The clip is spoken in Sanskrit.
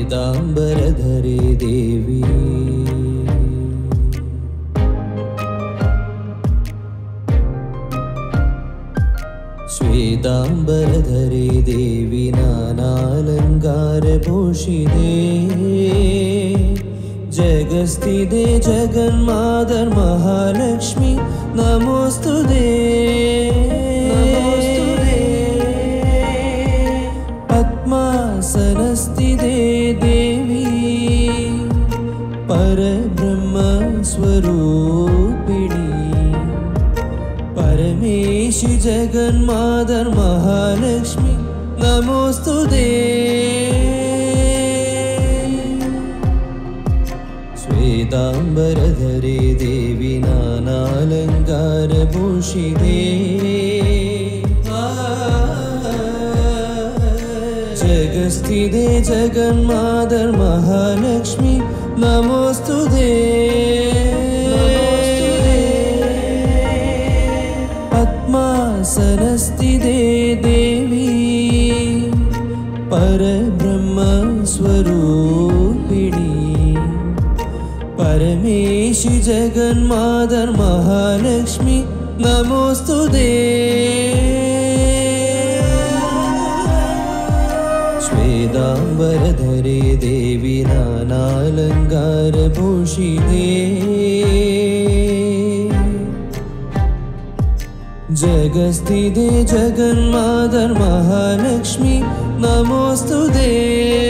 श्वेताम्बरधरे देवी। श्वेताम्बरधरे देवि नानालङ्कारभूषिते। जगस्थिते जगन्मातर्महालक्ष्मी नमोऽस्तु दे परमेशि जगन्मातर्महालक्ष्मी नमोऽस्तु दे। श्वेताम्बरधरे देवि नानालङ्कारभूषिते जगस्थिते जगन्मातर्महालक्ष्मी नमोऽस्तु दे पद्मासनस्थिते देवी परब्रह्मस्वरूपिणी। परमेशि जगन्मातर्महालक्ष्मी नमोऽस्तु दे। श्वेताम्बरधरे देवि नानालङ्कारभूषिते जगस्थिते जगन्मातर्महालक्ष्मी नमोऽस्तु दे